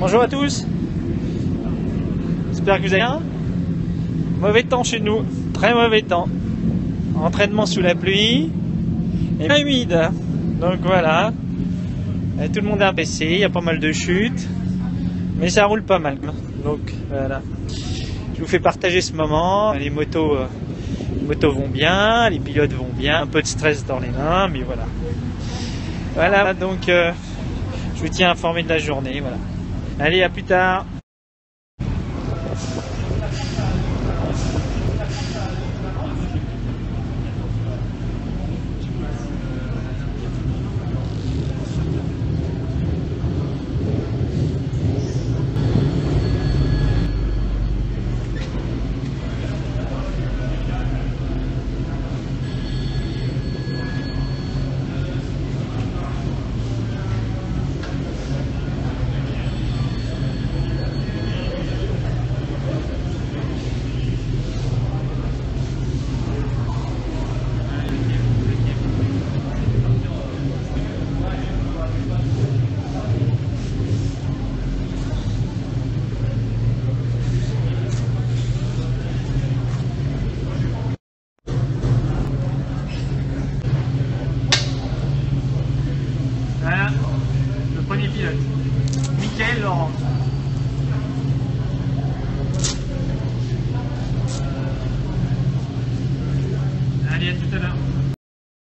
Bonjour à tous. J'espère que vous allez bien. Mauvais temps chez nous, très mauvais temps. Entraînement sous la pluie et humide. Donc voilà. Tout le monde est impaissé, il y a pas mal de chutes. Mais ça roule pas mal. Donc voilà. Je vous fais partager ce moment. Les motos, euh, vont bien, les pilotes vont bien. Un peu de stress dans les mains, mais voilà. Voilà, donc euh, je vous tiens informé de la journée. Allez, à plus tard. Voilà, le premier pilote. Michael Laurent. Allez, à tout à l'heure.